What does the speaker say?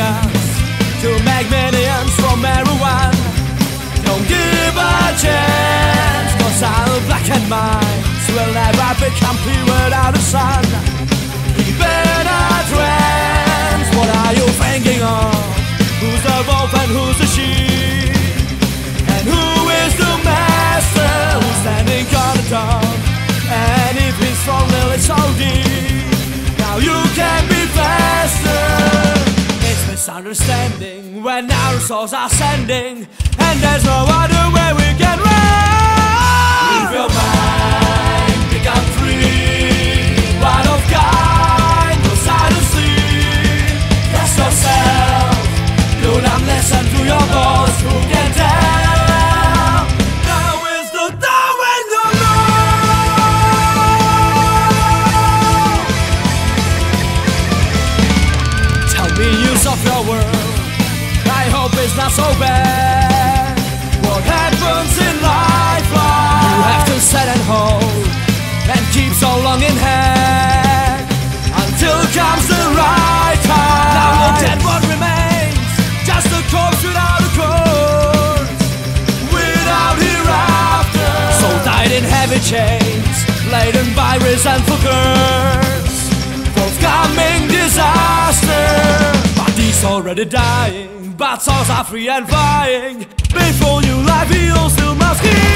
us to make millions from marijuana. Don't give a chance, cause our black and minds will never become clear without the sun. Misunderstanding when our souls are sending, and there's no other way we can run. Leave your mind, become free. One of kind, no silence sleep. Trust yourself. Do not listen to your boss who can tell. It's not so bad. What happens in life? Like you have to set and hold and keep so long in hand until comes the right time. Now look at what remains, just a corpse without a corpse, without hereafter. So died in heavy chains, laden by resentful curse, Bodies already dying, but souls are free and flying. Before new life, you still must keep.